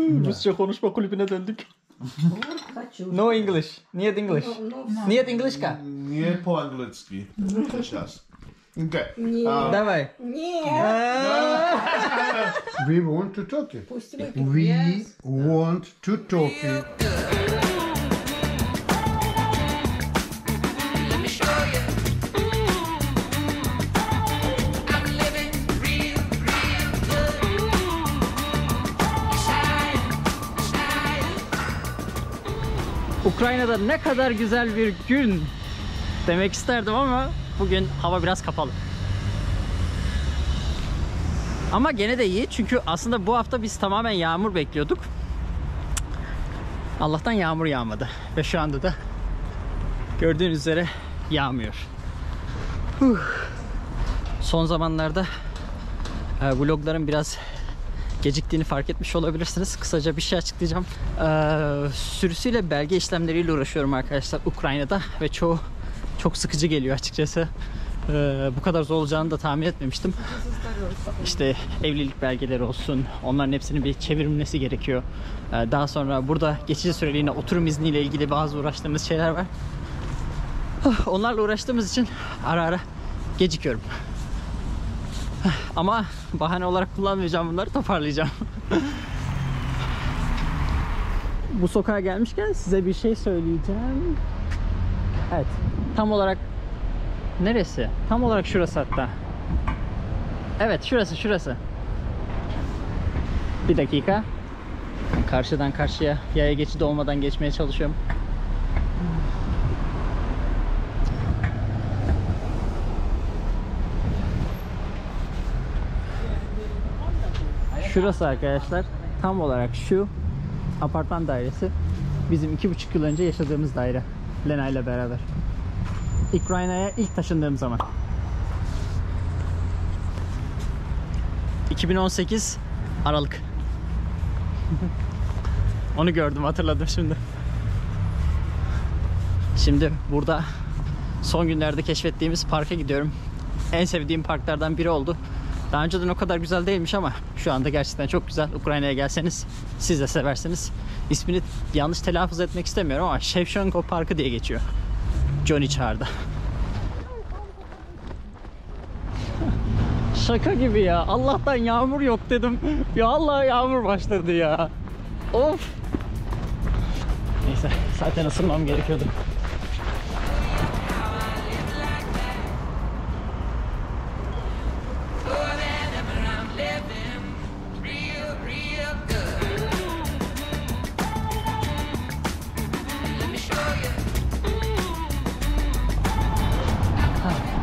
Rusça konuşma kulübüne döndük. No English. Niyet English. Niyet English ka? Nie po angielski. Сейчас. Okay. Uh, Давай. We want to talk it. Пусть выпьет. We want to talk it. Ukrayna'da ne kadar güzel bir gün demek isterdim ama bugün hava biraz kapalı. Ama gene de iyi çünkü aslında bu hafta biz tamamen yağmur bekliyorduk. Allah'tan yağmur yağmadı ve şu anda da gördüğünüz üzere yağmıyor. Huh. Son zamanlarda e, vlogların biraz geciktiğini fark etmiş olabilirsiniz. Kısaca bir şey açıklayacağım. Ee, sürüsüyle belge işlemleriyle uğraşıyorum arkadaşlar Ukrayna'da ve çoğu çok sıkıcı geliyor açıkçası. Ee, bu kadar zor olacağını da tahmin etmemiştim. İşte evlilik belgeleri olsun, onların hepsinin bir çevrilmesi gerekiyor. Ee, daha sonra burada geçici süreliğine oturum izniyle ilgili bazı uğraştığımız şeyler var. Onlarla uğraştığımız için ara ara gecikiyorum. Ama bahane olarak kullanmayacağım bunları toparlayacağım. Bu sokağa gelmişken size bir şey söyleyeceğim. Evet. Tam olarak neresi? Tam olarak şurası hatta. Evet şurası şurası. Bir dakika. Karşıdan karşıya yaya geçidi olmadan geçmeye çalışıyorum. Şurası arkadaşlar tam olarak şu apartman dairesi bizim iki buçuk yıl önce yaşadığımız daire Lena ile beraber. Ukrayna'ya ilk taşındığım zaman. 2018 Aralık. Onu gördüm hatırladım şimdi. Şimdi burada son günlerde keşfettiğimiz parka gidiyorum. En sevdiğim parklardan biri oldu. Daha önceden o kadar güzel değilmiş ama şu anda gerçekten çok güzel. Ukrayna'ya gelseniz siz de seversiniz. İsmini yanlış telaffuz etmek istemiyorum ama Shevchenko Parkı diye geçiyor. Johnny çağırdı. Şaka gibi ya. Allah'tan yağmur yok dedim. Ya Allah yağmur başladı ya. Of. Neyse zaten ısınmam gerekiyordu.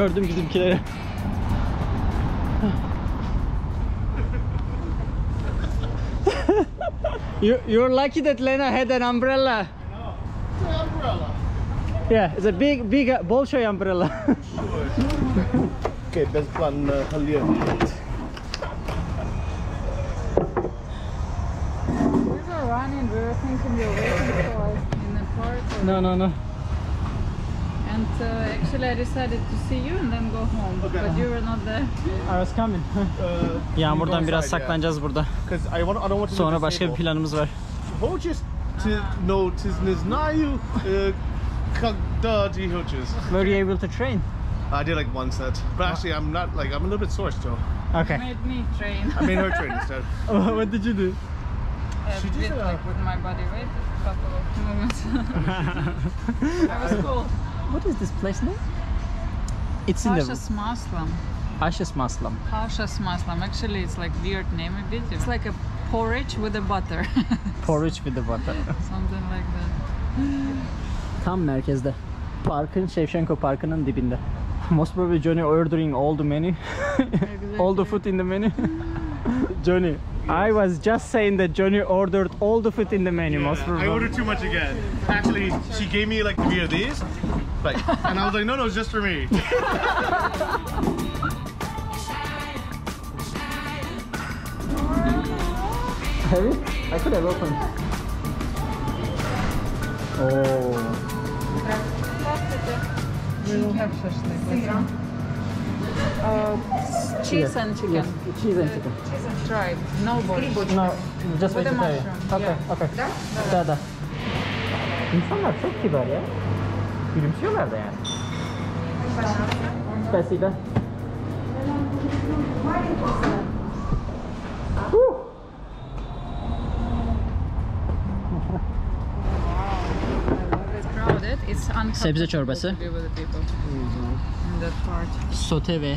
Gördüm bizimkileri. you, you're lucky that Lena had an umbrella. umbrella. Yeah, it's a big, big uh, Bolshoi umbrella. Okay, bez plan uh, Halil. We were running, we were thinking you were waiting for us in the park. no, no, no. So actually I decided to see you and then go home. Okay. But you were not there. I was coming. uh, Yağmurdan biraz saklanacağız yeah. burada. I want, I don't want to Sonra başka bir planımız var. Hoćeš ti no ti ne znaju kada ti. Were you able to train? I did like one set. But actually I'm not like I'm a little bit sore still. Okay. You made me train. I made her train instead. what did you do? She did uh, like with my body weight, a couple of moments. I was cool. What is this place name? It's in the Pasha's Maslam. Ashes Maslam. Pasha's Maslam. Actually, it's like weird name a bit. It's like a porridge with a butter. Porridge with the butter. Something like that. Tam merkezde. Parkın, Shevchenko Parkı'nın dibinde. Most probably Johnny ordering all the menu. all the food in the menu. Johnny, I was just saying that Johnny ordered all the food in the menu. most I ordered too much again. Actually, she gave me like three of these, like, and I was like, no, no, it's just for me. Heavy? I could have opened. Oh. We will have shashlik later. Uh, cheese and chicken. Yes, cheese and chicken. Try. No borscht. No, just With vegetarian. Okay, okay. Da da. İnsanlar çok kibar ya. Gülümsüyorlar da yani. Spasiba. It's uncomfortable Sebze çorbası. with the people in that part. Sote ve e,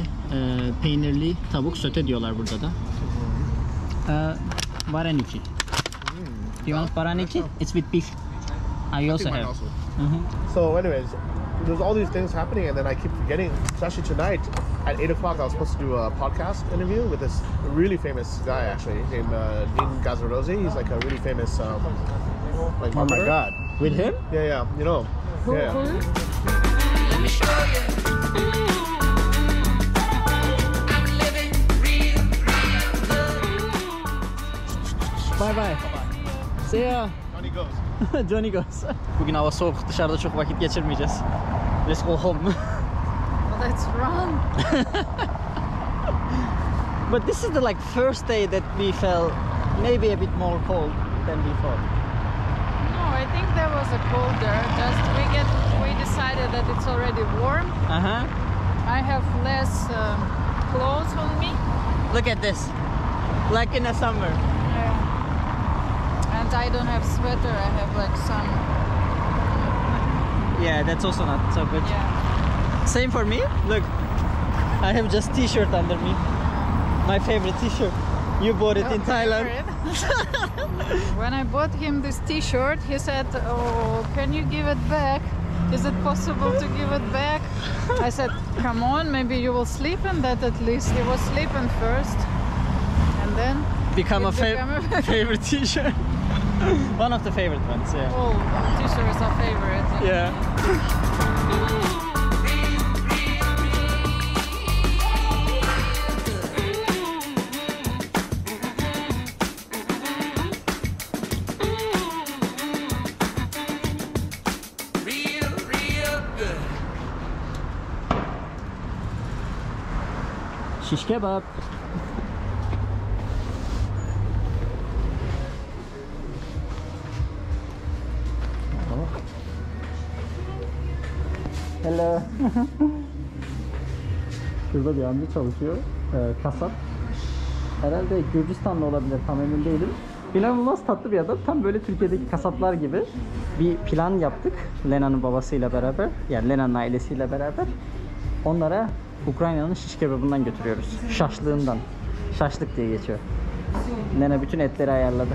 peynirli tavuk sote diyorlar burada da. E, baraniki. Do you want baraniki? It's with beef. I also have. also. Mhm. So, anyways, there's all these things happening, and then I keep forgetting. Especially tonight at eight o'clock, I was supposed to do a podcast interview with this really famous guy, actually named uh, Dean Gazzarozzi. He's like a really famous, um, like Oh my god. With him? Yeah, yeah, you know. Who, yeah. who? Let me show you. Mm-hmm. I'm living real, real good. Bye bye. See ya. Johnny goes. Johnny goes. Bugün hava soğuk. Dışarıda çok vakit geçirmeyeceğiz. Let's go home. Well, let's run. But this is the like first day that we felt maybe a bit more cold than before. Think there was a cold there. Just we get we decided that it's already warm. Uh huh. I have less um, clothes on me. Look at this. Like in the summer. And I don't have sweater. I have like some. Yeah, that's also not so good. Yeah. Same for me. Look, I have just t-shirt under me. My favorite t-shirt. You bought it in Thailand. when I bought him this T-shirt, he said, "Oh, can you give it back? Is it possible to give it back?" I said, "Come on, maybe you will sleep in that at least." He was sleeping first, and then Become a, It a- favorite t-shirt. One of the favorite ones. Yeah. all T-shirts are favorite. Yeah. Shish kebab. Hello. Şurada bir amca çalışıyor. Ee, kasap. Herhalde Gürcistanlı olabilir tam emin değilim. İnanılmaz tatlı bir adam. Tam böyle Türkiye'deki kasaplar gibi bir plan yaptık. Lena'nın babasıyla beraber. Yani Lena'nın ailesiyle beraber. Onlara Ukrayna'nın şiş kebabından götürüyoruz. Şaşlığından. Şaşlık diye geçiyor. Nene bütün etleri ayarladı.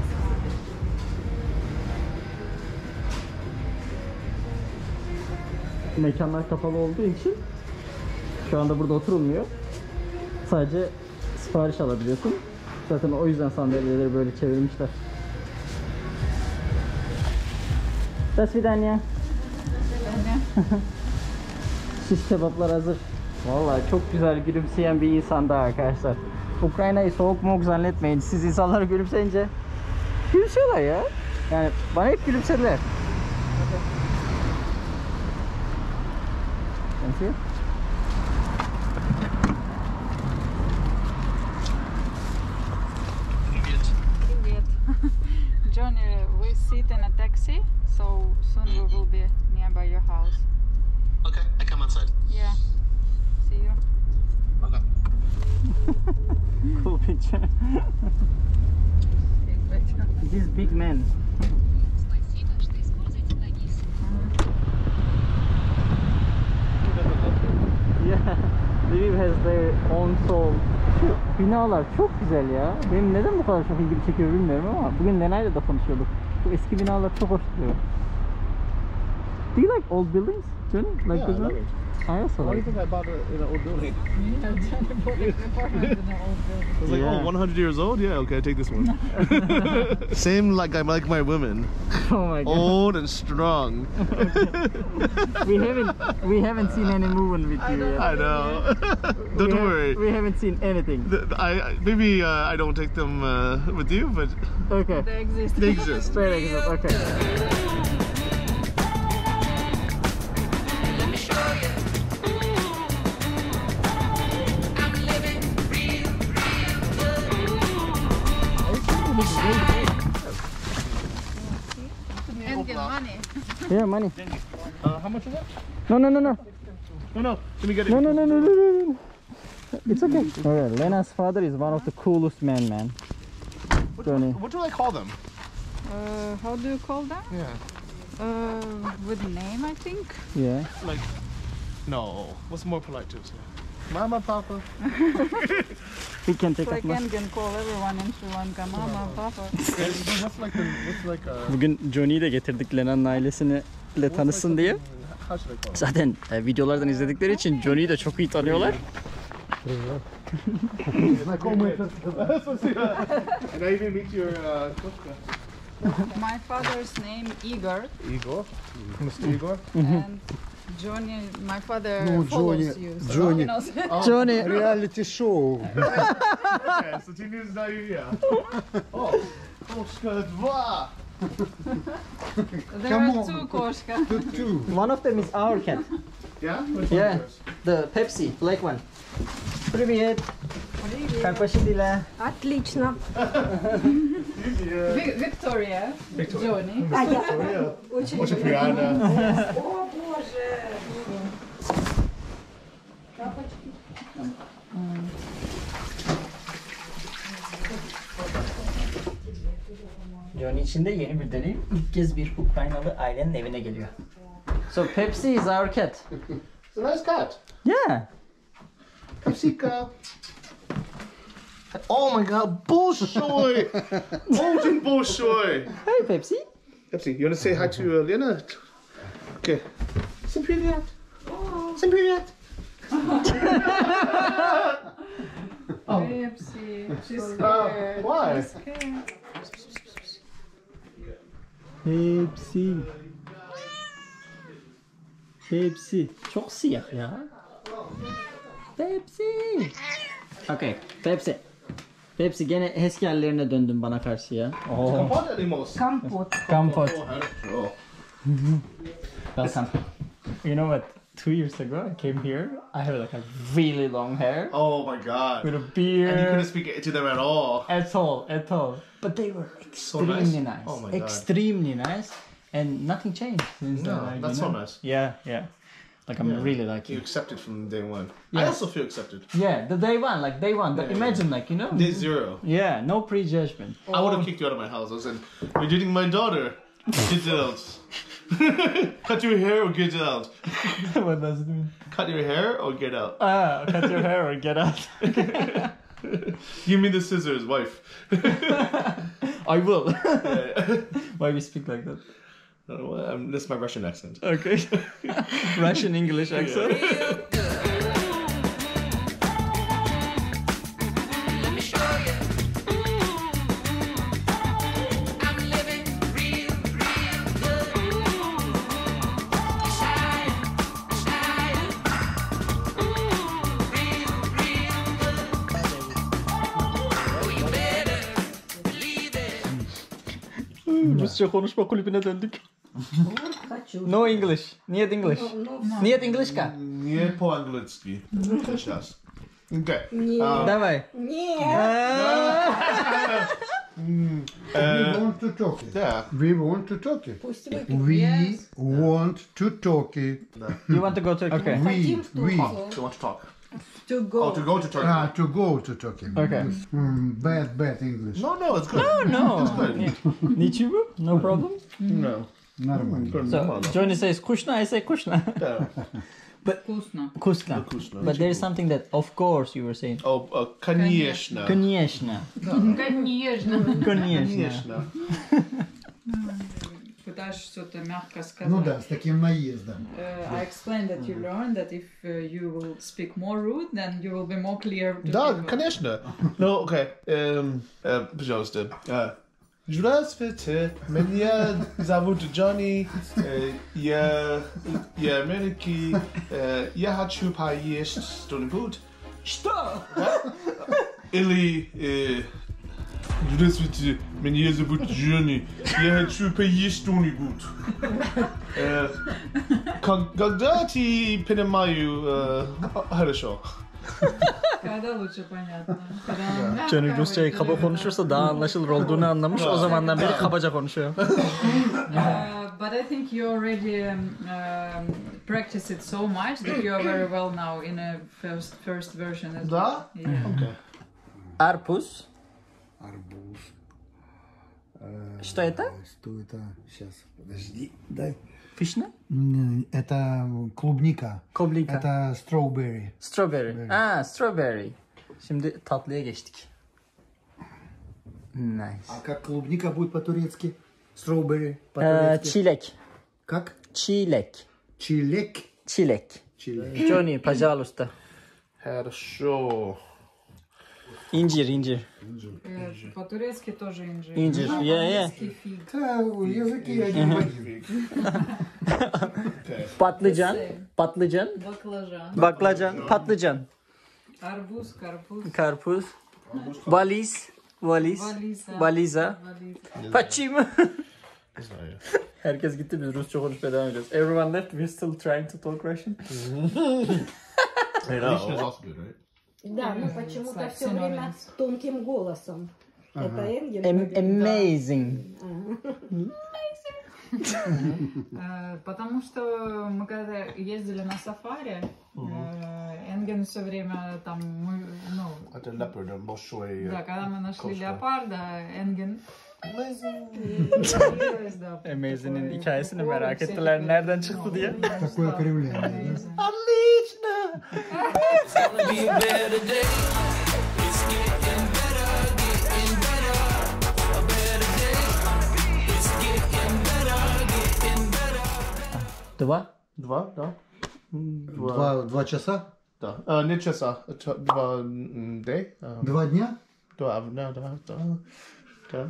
Mekanlar kapalı olduğu için şu anda burada oturulmuyor. Sadece sipariş alabiliyorsun. Zaten o yüzden sandalyeleri böyle çevirmişler. Das vidanya. Şiş kebaplar hazır. Valla çok güzel gülümseyen bir insan daha arkadaşlar. Ukrayna'yı soğuk moğuk zannetmeyin. Siz insanlar gülümseyince gülümsüyorlar ya. Yani bana hep gülümsediler. Thank you. Johnny, we sit in a taxi, so soon we mm-hmm. will be nearby your house. Okay, I come outside. Yeah. See you. Okay. Cool picture. This big man. Yeah, Lviv has their own soul. Şu binalar çok güzel ya. Benim neden bu kadar çok ilgimi çekiyor bilmiyorum ama bugün Lena'yla da konuşuyorduk. Bu eski binalar çok hoş duruyor. Do you like old buildings? Johnny? Like Yeah, I this love one? It. I also Why do you think I bought it in an old building? Yeah, I was like, Yeah. oh, 100 years old? Yeah, okay, I take this one. Same like I like my women. Oh my god. Old and strong. We haven't we haven't seen any movement with you yet. I know. Don't have- worry. We haven't seen anything. The- the- I I- maybe uh, I don't take them uh, with you, but Okay. They exist. they exist. Very good. Okay. Yeah, money. Uh, how much is that? No, no, no, no. No, no. Let me get it. No, no, no, no, no, no, no. It's okay. Okay, Lena's father is one of the coolest men, man. What, Johnny. what do I call them? Uh, how do you call that? Yeah. Uh, with name, I think. Yeah. Like, no. What's more polite to say? Mama, Papa. We can take Like up one. Engen call everyone in Sri Lanka, Mama, Papa. what's like the, what's like Bugün Johnny'yi de getirdik Lena'nın ailesini ile tanısın diye. Zaten e, videolardan izledikleri için Johnny'yi de çok iyi tanıyorlar. And I even meet your uh. My father's name Igor, Igor. Mr. Igor. and Johnny, my father No, follows Johnny- you. so Johnny. he knows. Johnny. Reality show. Yeah, so Tini is now here. Oh, Koska 2. there Come are on. two Koshka. The two. One of them is our cat. Yeah? Yeah. The Pepsi, black one. Привет. Как ваши дела? Отлично. Vi- Victoria, Johnny. А я Очень, очень приятно. Johnny için de yeni bir deneyim. İlk kez bir Ukraynalı ailenin evine geliyor. So Pepsi is our cat. It's a nice cat. Yeah. Pepsi cup. Oh my god, Bolshoi! Bolton Bolshoi! Hey Pepsi. Pepsi, you want to say hi to uh, Lena? Okay. Всем привет! Всем привет! Pepsi. She's Uh, scared. why? She's scared. Pepsi. Pepsi. Çok siyah ya. Pepsi. Okay, Pepsi. Pepsi gene eski hallerine döndün bana karşı ya. Oh. What animals? Компот. Comfort. Oh, Welcome. You know what? Two years ago I came here. I have like a really long hair oh my god. with a beard. And you couldn't speak to them at all. At all, at all. But they were So extremely nice. nice. Oh my God. extremely nice. And nothing changed since No, then. like, that's you so know? nice. Yeah, yeah. Like I'm Yeah. really like You you. accepted from day one. I Yeah. also feel accepted. Yeah, the day one, like day one. The, Yeah, imagine like you know. Day zero. Yeah, no prejudgment. I would have kicked you out of my house. I was like, you're dating my daughter. Out. Cut your hair or get out. what does it mean? Cut your hair or get out. Ah, cut your hair or get out. Give me the scissors, wife. I will. Why we speak like that? um, that's my Russian accent. Okay. Russian English accent. Let it. Rusça konuşma kulübüne döndük. Хочу. No English. Niyet English. Ну, Niyet English ka? Nie po angielsku. Сейчас. Okay. не. Dawaj. Нет. We want to talk it. Yeah. We want to talk it. Пусть вы We want to talk it. You want to go Turkey? Okay. We, хотим в we. Турцию. You want to talk? To Oh, go. to go to Turkey. Ah, to go to Turkey. Okay. Mm, bad, bad English. no, no, it's good. No. good. Ничего? No problem? No. Нормально. So, Johnny says kushna, I say kushna. Yeah. Вкусно. Kushna. Вкусно. But there is something that, of course, you were saying. Oh, uh, конечно. Конечно. Конечно. Конечно. Конечно. Пытаешься что-то мягко сказать. Ну да, с таким наездом. Uh, I explained that you learned that if uh, you will speak more rude, then you will be more clear to Да, people. конечно. No, okay. Um, uh, пожалуйста. Uh, Здравствуйте, меня зовут Джонни. Э, Я, я Америки. Э, Я хочу поесть что-нибудь. Что? Или... э, Здравствуйте, меня зовут Джонни. Я хочу поесть что-нибудь. Э, ког- Когда ты понимаю... э, Хорошо. Когда лучше понятно? Когда он мягко Johnny Rusçayı говорит kaba или konuşursa daha anlaşılır olduğunu anlamış. O zamandan beri kabaca konuşuyor. Uh, but I think you already um, um, practice it so much that you are very well now in a first first version. As Да? well. Yeah. Okay. Arpuz. Арбуз. Что это? Что это? Сейчас, подожди. Дай. М, Это клубника. Koblika. Это strawberry. Strawberry. Aa, strawberry. Şimdi tatlıya geçtik. Nice. А как клубника будет по-турецки? Strawberry по-турецки. çilek. Как? Чилек. Çilek. Чилек. Johnny Pacal Usta. Хорошо. İncir, incir. Э, По-турецки тоже инжир. İncir. Yeah, yeah. По-турецки фиг. Да, языки один в один. Patlıcan. Patlıcan. Баклажан. Baklacan. Patlıcan. Арбуз, карпуз. Karpuz. Valiz. Valiz. Вализа. Valiza. Вализа. Paçim. It's not you. Herkes gitti biz Rusça konuşmaya devam ediyoruz. Everyone left. We're still trying to talk Russian. Russian is also good, right? Да, но почему-то like все время тонким голосом. Это Энгель. Amazing. Э, Потому что мы когда ездили на сафари, э, Энген все время там, мы, ну, the leopard and Bolshoi. да, когда мы нашли леопарда, Энген Amazing'in hikayesini merak ettiler. Nereden çıktı diye. Такое кривление. да? Отлично. be a better day. It's getting better, getting better. A better day. It's getting better, getting better. Два. Два, да? Два, два часа? Да. А, не часа. Ч- Два м, дей. А, Два дня? Два, да, да, да. Да.